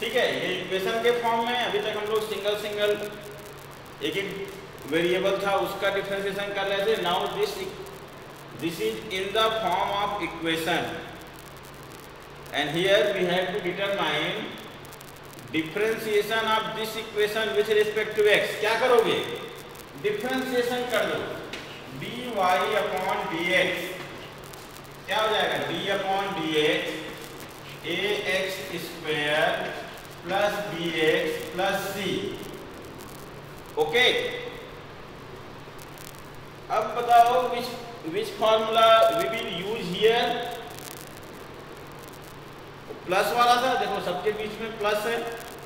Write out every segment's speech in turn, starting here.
ठीक है, ये इक्वेशन के फॉर्म में अभी तक हम लोग सिंगल सिंगल एक एक वेरिएबल था, उसका डिफरेंशिएशन कर रहे थे। Now this this is in the form of equation and here we have to determine differentiation of this equation with respect to X क्या करोगे? डिफरेंशिएशन कर दो। D Y upon D X क्या हो जाएगा? D upon D X A X square plus B X plus C okay अब बताओ which which formula we will use here plus वाला था? देखो, सबके बीच में प्लस है।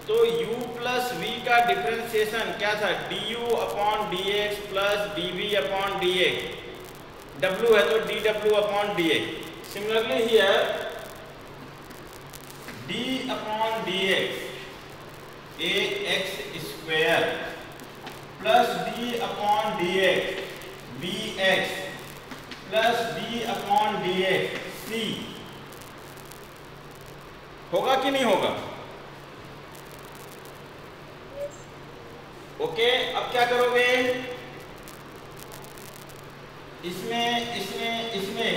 तो u प्लस वी का डिफ्रेंसिएशन क्या था? D U upon D X plus D V upon D X W है तो D W upon D X similarly here D upon D X A X square plus B upon D X B X plus B upon D X C होगा कि नहीं होगा? Okay अब क्या करोगे? इसमें इसमें इसमें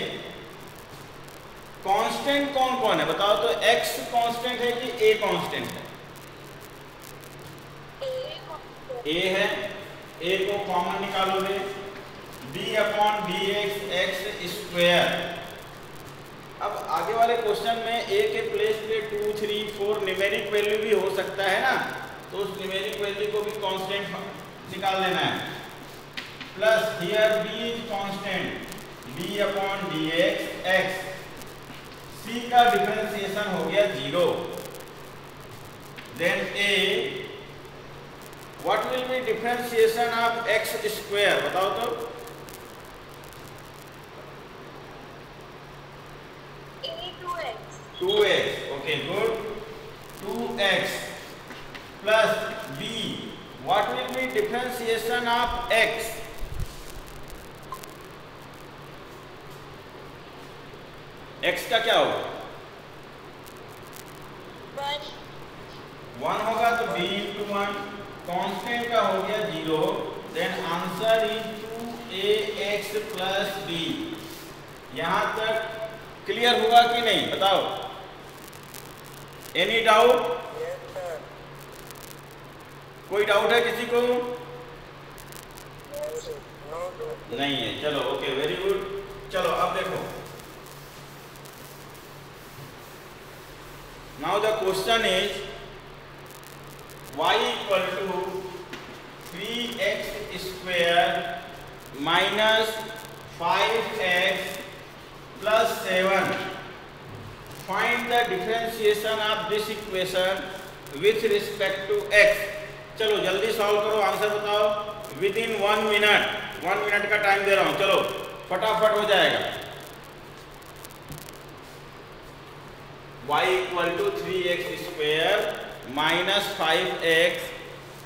कांस्टेंट कौन कौन है? बताओ तो एक्स कांस्टेंट है कि ए कांस्टेंट है? A है ए को कॉमन निकालोगे d upon D X X square अब आगे वाले क्वेश्चन में a के प्लेस पे two three four numeric value भी हो सकता है ना? तो उस न्यूमेरिक वैल्यू को भी कांस्टेंट निकाल लेना है। Plus here B is constant B upon D X X C का डिफरेंशिएशन हो गया zero then a what will be differentiation of x square बताओ तो। Two X okay good two X plus b what will be differentiation of x? X का क्या होगा? One होगा तो बी इंटू वन कॉन्स्टेंट का हो गया zero then answer is two A X plus B यहाँ तक क्लियर हुआ कि नहीं? बताओ। एनी डाउट कोई डाउट है किसी को? नहीं है। चलो ओके वेरी गुड चलो, अब देखो। Now the question is y equal to three X square minus five X plus seven find the differentiation of this equation with respect to x. चलो, जल्दी सॉल्व करो आंसर बताओ. Within one minute one minute का time दे रहा हूँ. चलो, फटाफट हो जाएगा. y equal to three X square minus five X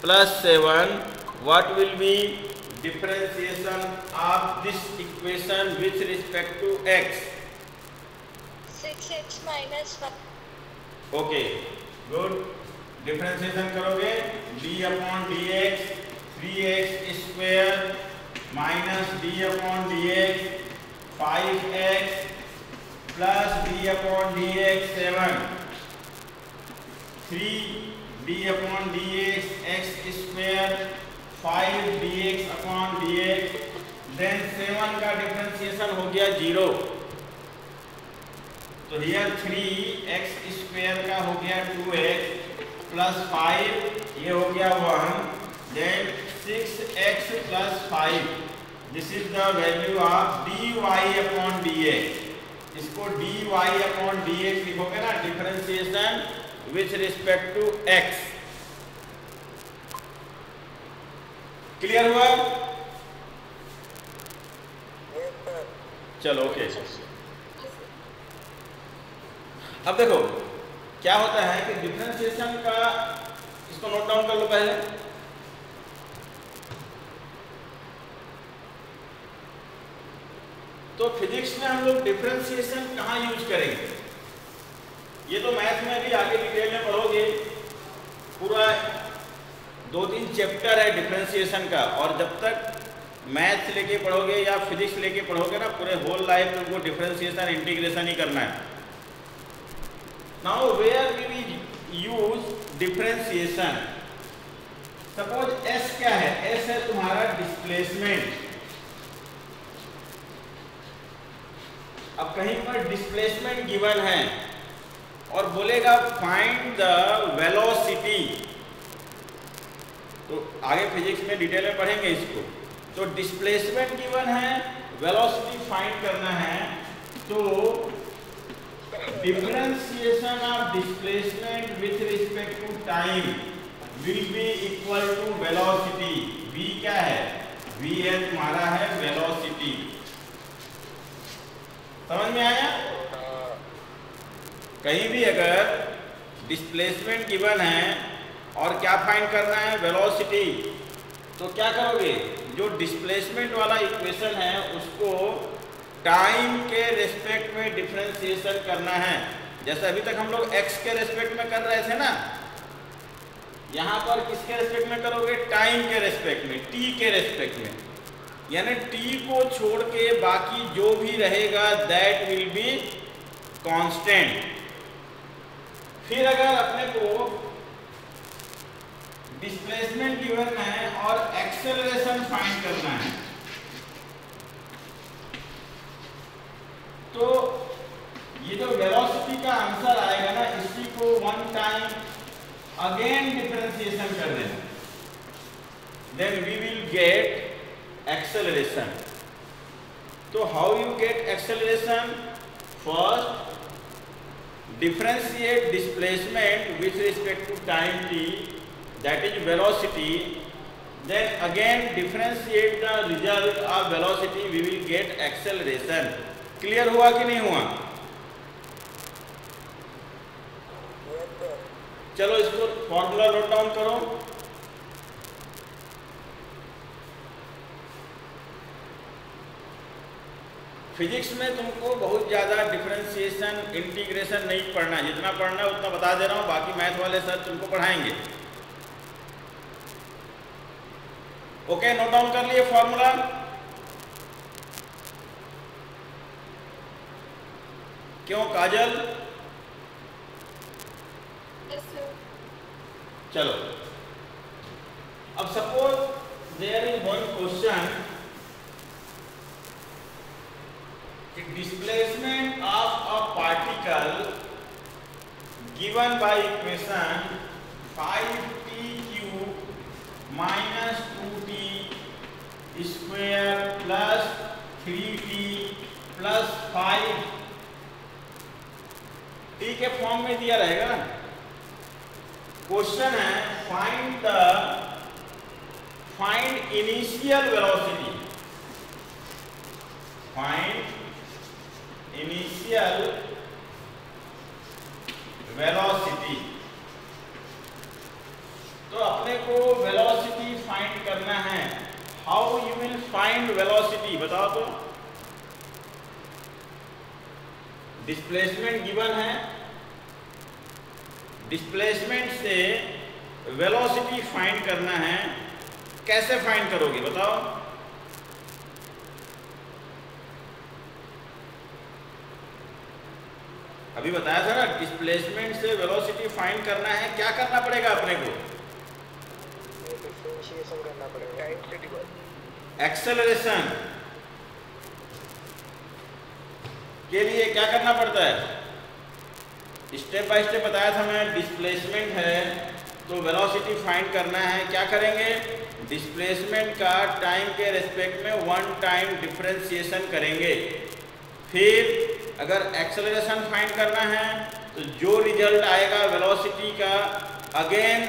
plus seven what will be differentiation of this equation with respect to x? 6x minus 5. okay good. Differentiation करोगे? D upon D X three X square minus D upon D X five X plus D upon D X seven three D upon D X X square five D X upon D X then seven का differentiation हो गया zero तो here three x square का हो गया two x plus five ये हो गया one then six X plus five this is the value of D Y upon D X इसको D Y upon D X लिखोगे ना differentiation with respect to X clear हुआ? चलो okay अब देखो, क्या होता है कि डिफरेंशिएशन का इसको नोट डाउन कर लो पहले। तो फिजिक्स में हम लोग डिफरेंशिएशन कहाँ यूज़ करेंगे? ये तो मैथ में भी आगे डिटेल में पढ़ोगे। पूरा दो तीन चैप्टर है डिफ्रेंसिएशन का। और जब तक मैथ्स लेके पढ़ोगे या फिजिक्स लेके पढ़ोगे ना, पूरे होल लाइफ में उनको डिफ्रेंसिएशन इंटीग्रेशन ही करना है। Now where we we use differentiation suppose S क्या है? एस है तुम्हारा डिस्प्लेसमेंट अब कहीं पर डिस्प्लेसमेंट गिवन है। और बोलेगा फाइंड द वेलोसिटी तो आगे फिजिक्स में डिटेल में पढ़ेंगे इसको। तो डिस्प्लेसमेंट गिवन है वेलोसिटी फाइंड करना है तो differentiation of displacement with respect to time will be equal to velocity v क्या है? V है तुम्हारा है वेलोसिटी समझ में आया? कहीं भी अगर डिस्प्लेसमेंट गिवन है और क्या फाइंड करना है? वेलोसिटी तो क्या करोगे? जो डिस्प्लेसमेंट वाला इक्वेशन है, उसको टाइम के रेस्पेक्ट में डिफरेंशिएशन करना है। जैसे अभी तक हम लोग एक्स के रेस्पेक्ट में कर रहे थे ना? यहाँ पर किसके रेस्पेक्ट में करोगे? टाइम के रेस्पेक्ट में टी के रेस्पेक्ट में। यानी टी को छोड़ के बाकी जो भी रहेगा दैट विल बी कांस्टेंट फिर अगर अपने को डिस्प्लेसमेंट गिवन है और एक्सेलरेशन फाइंड करना है तो ये जो वेलोसिटी का आंसर आएगा ना इसी को वन टाइम अगेन डिफरेंशिएशन कर देना। Then we will get acceleration तो how you get acceleration First, differentiate displacement with respect to time t, that is velocity. Then again differentiate the result of velocity, we will get acceleration. Clear hua ki nahi hua चलो इसको formula note down करो physics में तुमको बहुत ज़्यादा differentiation integration नहीं पढ़ना है। जितना पढ़ना है उतना बता दे रहा हूँ बाकी मैथ वाले सर तुमको पढ़ाएँगे। ओके नोट डाउन कर लिए फॉर्मूला क्यों काजल? Yes, चलो। अब suppose there is one question कि displacement of a particle given by equation 5t cube 2t square plus 3t plus 5 t के फॉर्म में दिया रहेगा ना? क्वेश्चन है find the find initial velocity find initial velocity. तो अपने को वेलोसिटी फाइंड करना है। How you will find velocity बताओ तो। डिस्प्लेसमेंट गिवन है। डिस्प्लेसमेंट से वेलोसिटी फाइंड करना है। कैसे फाइंड करोगे? बताओ। अभी बताया था ना डिस्प्लेसमेंट से वेलोसिटी फाइंड करना है क्या करना पड़ेगा अपने को? एक्सेलरेशन के। लिए क्या करना पड़ता है? स्टेप बाय स्टेप बताया था मैं डिस्प्लेसमेंट है तो वेलोसिटी फाइंड करना है क्या करेंगे? डिस्प्लेसमेंट का टाइम के रेस्पेक्ट में वन टाइम डिफ्रेंसिएशन करेंगे। फिर अगर एक्सेलरेशन फाइंड करना है तो जो रिज़ल्ट आएगा वेलोसिटी का अगेन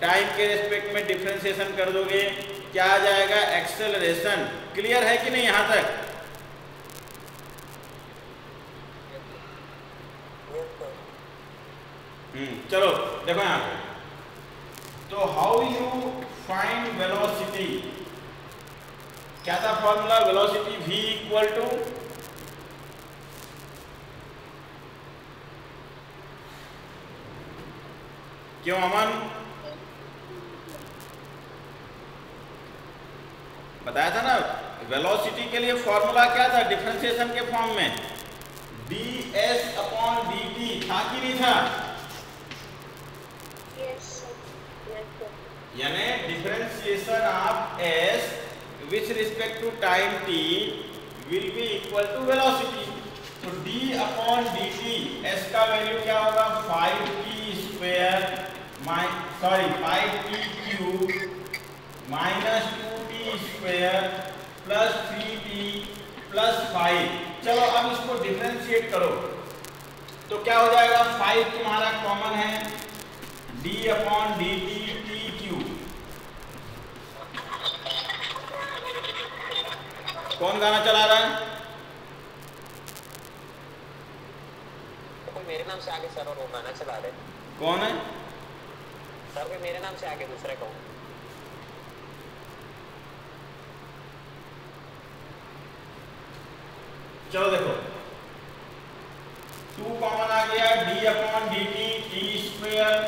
टाइम के रेस्पेक्ट में डिफ्रेंसिएशन कर दोगे। क्या आ जाएगा? एक्सेलरेशन क्लियर है कि नहीं यहाँ तक? हम्म चलो, देखो यहाँ तो हाउ यू फाइंड वेलोसिटी क्या था formula velocity v equal to क्यों अमन? बताया था ना वेलोसिटी के लिए फॉर्मूला क्या था डिफ्रेंसिएशन के फॉर्म में? D S upon D T था कि नहीं था? यानी differentiation of S with respect to time T will be equal to velocity तो D upon D T S का वैल्यू क्या होगा? Five T square sorry five T cube minus two T square plus three T plus five चलो अब इसको differentiate करो। तो क्या हो जाएगा? फाइव तुम्हारा कॉमन है। D अपॉन डी टी कौन गाना चला रहा है? मेरे नाम से आगे सर और वो गाना चला रहे कौन है? सर कोई मेरे नाम से आगे दूसरे कौन चलो देखो। टू कॉमन आ गया d upon d t t square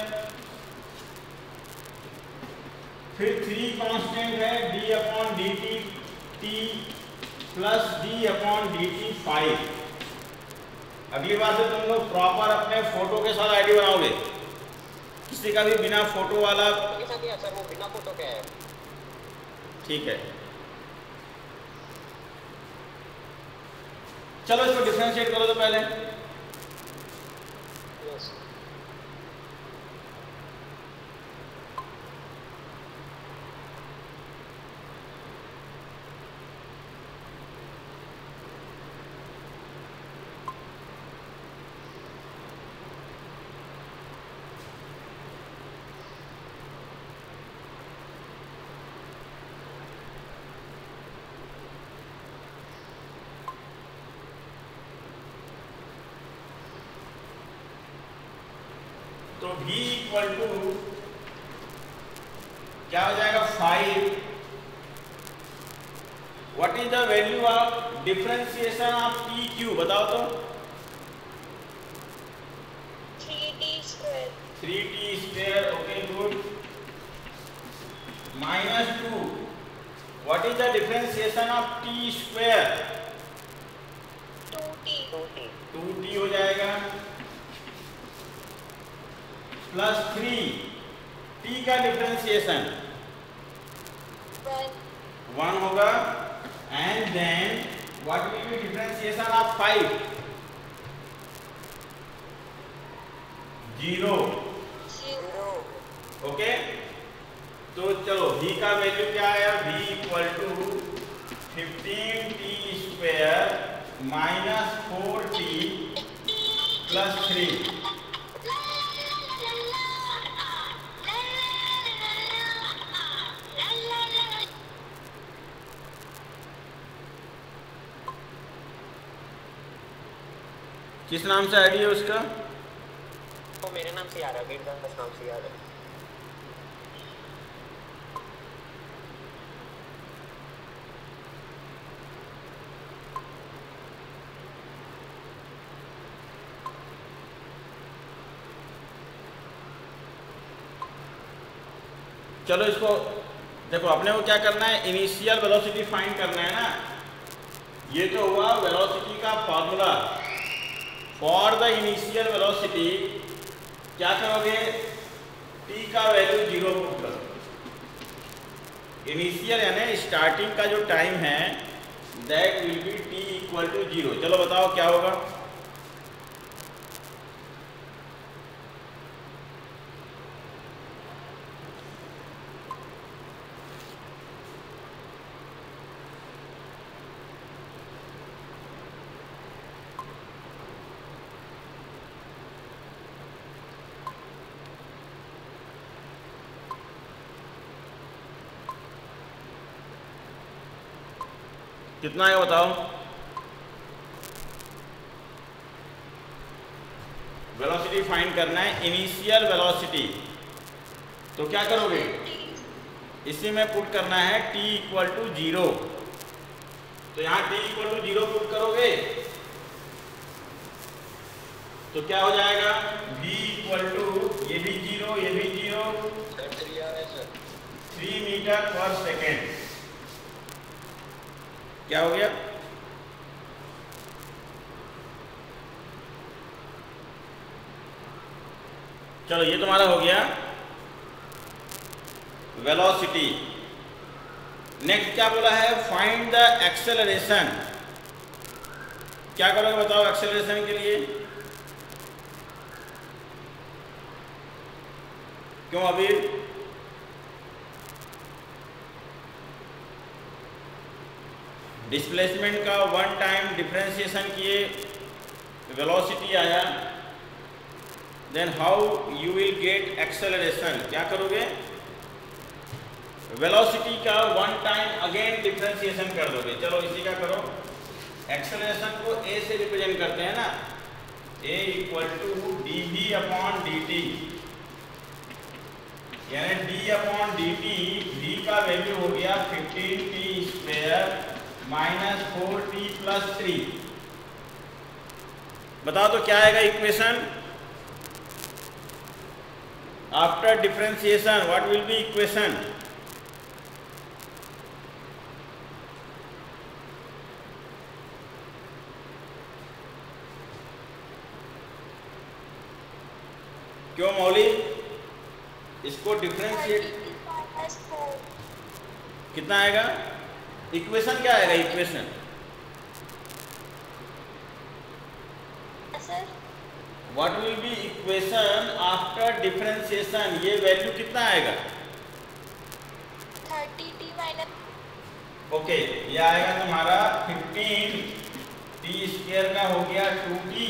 फिर थ्री कांस्टेंट है d upon d t t plus d upon d t five अगली बार से तुम लोग प्रॉपर अपने फ़ोटो के साथ आईडी बनाओगे। किसी का भी बिना फ़ोटो वाला सर वो बिना फ़ोटो के है ठीक है। चलो इसको डिफ्रेंशिएट करो तो पहले। तो v इक्वल टू क्या हो जाएगा five what is the value of differentiation of t cube बताओ तो three t square. Okay good minus two what is the differentiation of t square two t हो जाएगा। प्लस थ्री टी का differentiation one होगा। And then what will be differentiation of five zero okay तो चलो v का value क्या है? V equal to fifteen t square minus four t plus three किस नाम से आईडी है उसका? वो मेरे नाम से आ रहा है वीरदास नाम से आ रहा है। चलो इसको देखो अपने को क्या करना है? इनिशियल वेलोसिटी फाइंड करना है ना? ये तो हुआ वेलोसिटी का formula for the initial velocity क्या करोगे? टी का वैल्यू ज़ीरो इनिशियल यानी स्टार्टिंग का जो टाइम है that will be t equal to zero चलो बताओ क्या होगा? कितना है बताओ? वेलोसिटी फाइंड करना है इनिशियल वेलोसिटी तो क्या करोगे? इसी में पुट करना है t इक्वल टू ज़ीरो तो यहाँ t equal to zero put करोगे? तो क्या हो जाएगा? v इक्वल टू ये भी ज़ीरो ये भी ज़ीरो थ्री मीटर पर सेकेंड क्या हो गया? चलो, ये तुम्हारा हो गया। वेलोसिटी नेक्स्ट क्या बोला है? फाइंड द एक्सेलरेशन क्या करोगे बताओ एक्सेलरेशन के लिए? क्यों अभी? डिस्प्लेसमेंट का वन टाइम डिफ्रेंसिएशन किए वेलोसिटी आया then how you will get acceleration क्या करोगे? वेलोसिटी का वन टाइम अगेन डिफ्रेंसिएशन कर दोगे। चलो इसी का करो। एक्सेलरेशन को ए से रिप्रेजेंट करते हैं ना। A equal to d v upon d t यानी d upon d t v का वैल्यू हो गया fifteen t square minus four t plus three. बता दो क्या आएगा equation? After differentiation what will be equation क्यों मौली? इसको डिफ्रेंशिएट कितना आएगा? इक्वेशन क्या आएगा equation? What will be equation after differentiation ये वैल्यू कितना आएगा? थर्टी टी माइनस ओके ये आएगा तुम्हारा 15 टी स्क्वायर का हो गया टू टी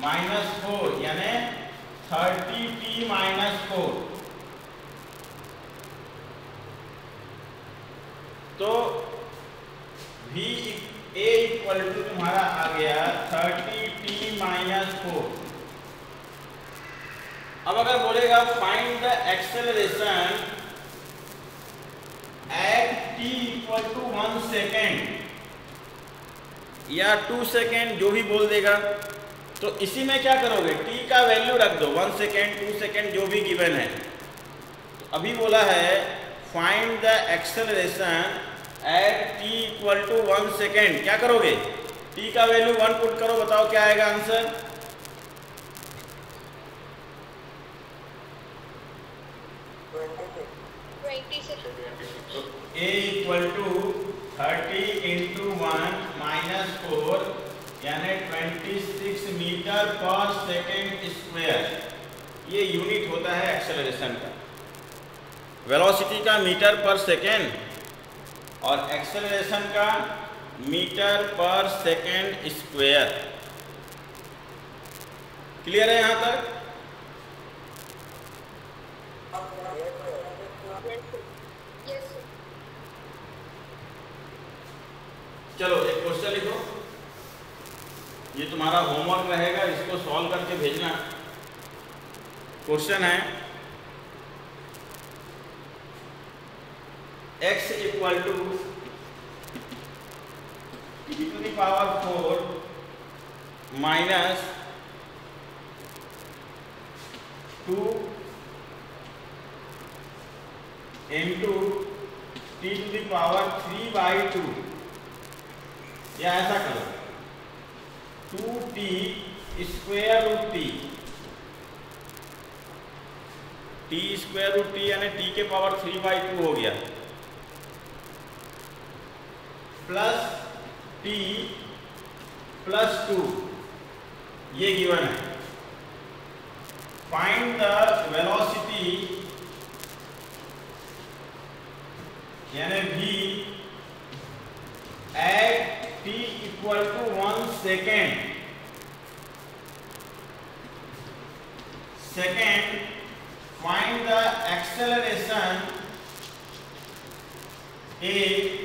माइनस फोर यानी 30 टी माइनस फोर तो v a इक्वल टू तुम्हारा आ गया 30 टी माइनस फोर अब अगर बोलेगा find the acceleration at t equal to one second या टू सेकेंड जो भी बोल देगा। तो इसी में क्या करोगे? T का वैल्यू रख दो। वन सेकेंड टू सेकेंड जो भी गिवन है। तो अभी बोला है find the acceleration at t equal to one second क्या करोगे? टी का वैल्यू वन पुट करो बताओ क्या आएगा answer a equal to thirty into one minus four यानी ट्वेंटी सिक्स मीटर पर सेकेंड स्क्वायर ये यूनिट होता है एक्सेलरेशन का। वेलोसिटी का मीटर पर सेकेंड और एक्सेलरेशन का मीटर पर सेकेंड स्क्वेयर क्लियर है यहाँ तक? चलो, एक क्वेश्चन लिखो। ये तुम्हारा होमवर्क रहेगा, इसको सॉल्व करके भेजना। क्वेश्चन है x equal to t to the power four minus two into t to the power three by two या ऐसा करो। Two t square root t t square root t यानी टी के पावर थ्री बाई टू हो गया। Plus T plus two ये given है. Find the velocity यानी v at t equal to one second second find the acceleration a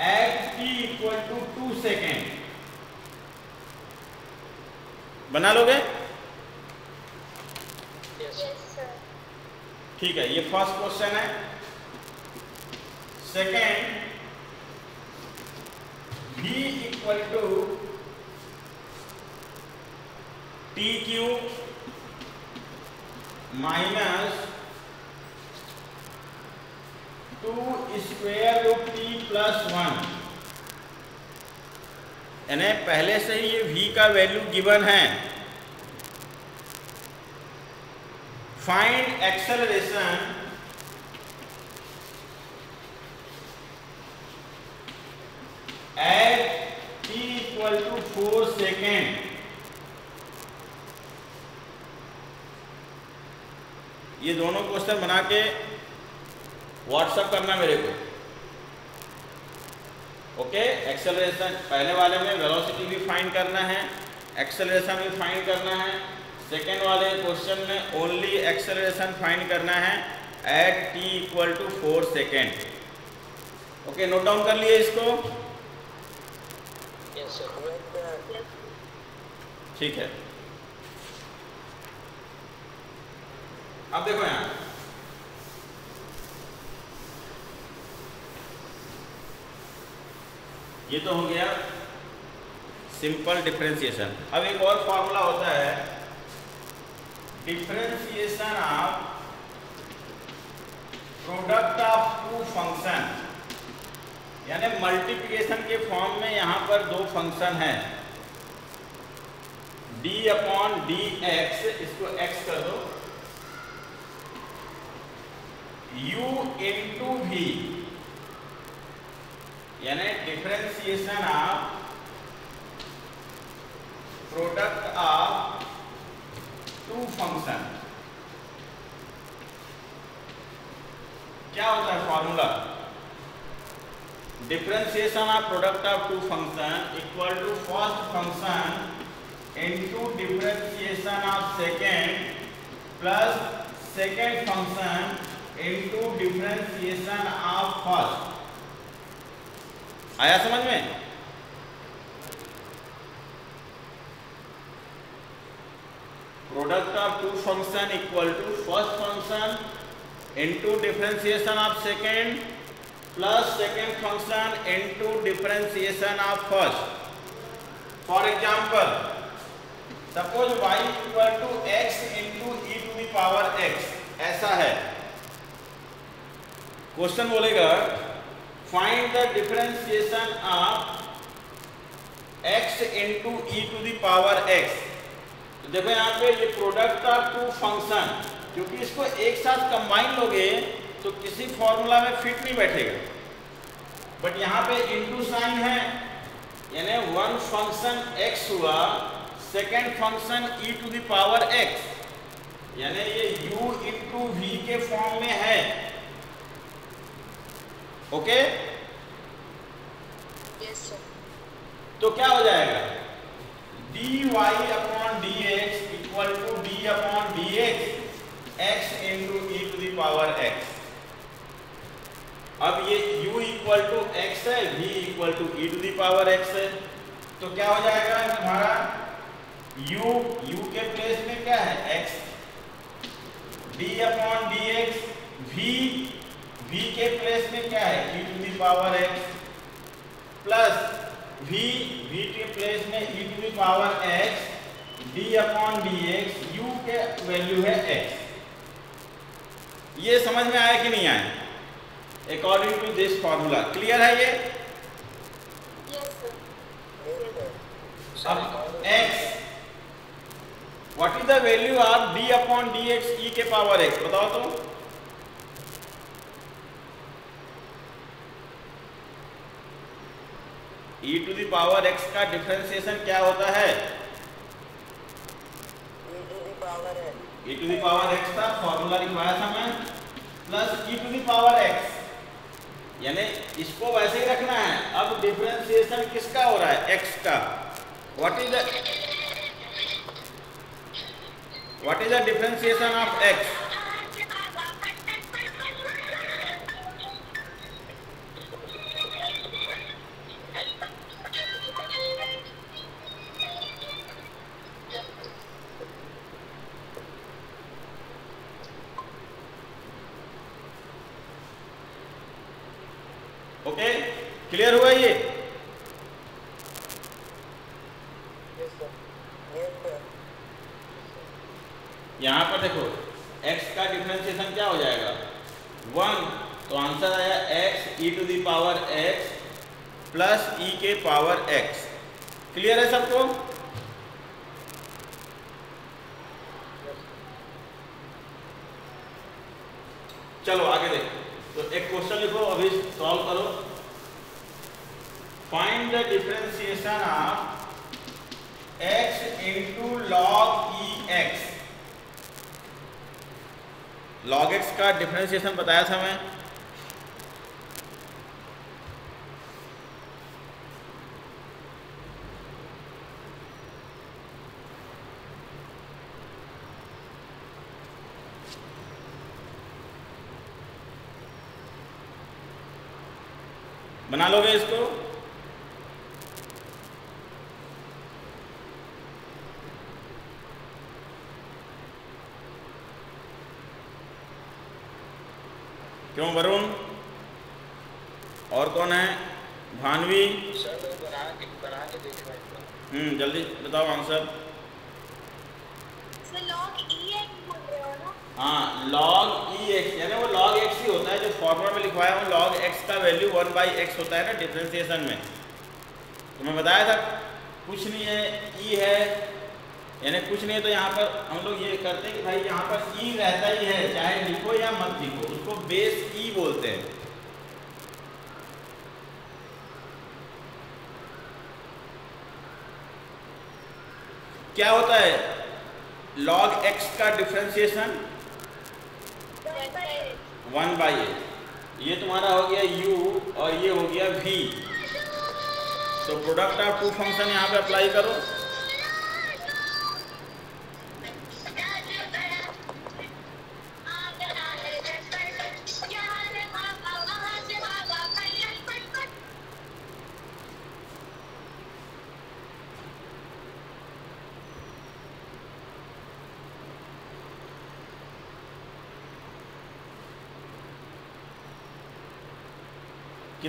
at t equal to two second बना लोगे? Sir ठीक है ये फ़र्स्ट क्वेश्चन है। Second v equal to t cube minus two square root t plus one यानी पहले से ही ये v का वैल्यू गिवन है। Find acceleration at t equal to four second ये दोनों क्वेश्चन बना के व्हाट्सएप करना मेरे को। ओके एक्सेलरेशन पहले वाले में वेलोसिटी भी फाइंड करना है एक्सेलरेशन भी फाइंड करना है। सेकेंड वाले क्वेश्चन में ओनली एक्सेलरेशन फाइंड करना है at t equal to four second okay note down कर लिए इसको। ठीक है। अब देखो यहाँ। ये तो हो गया सिंपल डिफरेंशिएशन अब एक और फॉर्मूला होता है differentiation of product of two function यानी मल्टीप्लिकेशन के फॉर्म में यहाँ पर दो फ़ंक्शन हैं। d अपॉन डी एक्स इसको x कर दो। u इंटू भी यानी differentiation of product of two function क्या होता है formula differentiation of product of two function equal to first function into differentiation of second plus second function into differentiation of first आया समझ में? Product of two function equal to first function into differentiation of second plus second function into differentiation of first for example suppose y equal to x into e to the power x ऐसा है। Question बोलेगा find the differentiation of x into e to the power x. तो देखो यहाँ पे ये product of two function क्योंकि इसको एक साथ कंबाइन लोगे तो किसी फॉर्मूला में फिट नहीं बैठेगा। बट यहाँ पे इंटू साइन है, यानी वन फ़ंक्शन x हुआ second function e to the power x यानी ये u इंटू वी के फॉर्म में है। ओके? Yes, sir. तो क्या हो जाएगा? D y upon d x equal to d upon d x x into e to the power x अब ये u इक्वल टू एक्स है v equal to e to the power x है. तो क्या हो जाएगा तुम्हारा u u के प्लेस में क्या है? x. d upon d x v v के प्लेस में क्या है? E to the power x plus v v के प्लेस में e to the power x d upon d x u के वैल्यू है x. ये समझ में आया कि नहीं आया? According to this formula clear है ये? Yes. अब x what is the value of d upon d x e के पावर x? बताओ तो e to the power x का डिफरेंशिएशन क्या होता है? e to the power e to the power x था फॉर्मूला लिखवाया था मैं plus e to the power x. यानी इसको वैसे ही रखना है। अब डिफरेंशिएशन किसका हो रहा है? x का। What is the what is the differentiation of x? Clear हुआ ये. यहाँ पर देखो, x का डिफ्रेंशिएशन क्या हो जाएगा? वन तो आंसर आया x e to the power x plus e के पावर x. क्लियर है सबको? चलो आगे देखो। तो एक क्वेश्चन लिखो, अभी सॉल्व करो। Find the differentiation of x into log e x log x का डिफरेंशिएशन बताया था मैं। बना लोगे इसको क्यों वरुण। और कौन है? भानवी। हम्म जल्दी बताओ आंसर। रहे हो हाँ लॉग ई एक्स यानी वो लॉग एक्स ही होता है जो फॉर्मूला में लिखवाया हूँ लॉग एक्स का वैल्यू वन बाई एक्स होता है ना डिफ्रेंसिएशन में। तो मैं बताया था? कुछ नहीं है ई है। यानी कुछ नहीं तो यहाँ पर हम लोग ये करते हैं कि भाई यहाँ पर ई रहता ही है, चाहे लिखो या मत लिखो, उसको बेस ई बोलते हैं। क्या होता है? लॉग एक्स का डिफ्रेंसिएशन वन बाई एट ये तुम्हारा हो गया u और ये हो गया v तो प्रोडक्ट ऑफ़ टू फ़ंक्शन यहाँ पे अप्लाई करो।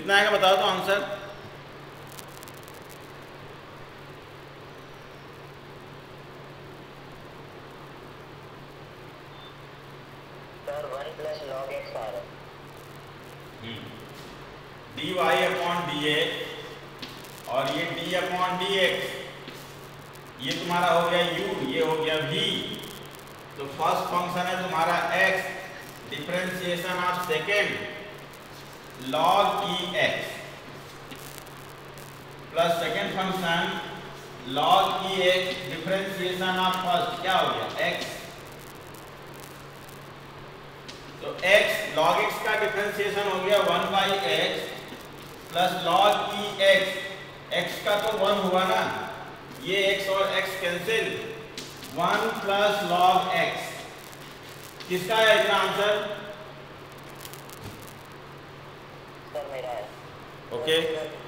कितना आएगा बताओ तो answer. D y upon d x और ये डी अपॉन डी एक्स ये तुम्हारा हो गया यू ये हो गया वी तो फ़र्स्ट फ़ंक्शन है तुम्हारा x differentiation of second log e x plus second function log e x differentiation of first क्या हो गया? X. तो x, log x का डिफरेंशिएशन हो गया one by x plus log e x. X का तो वन हुआ ना? ये x और x cancel one plus log x. किसका है इतना आंसर सर मेरा है ओके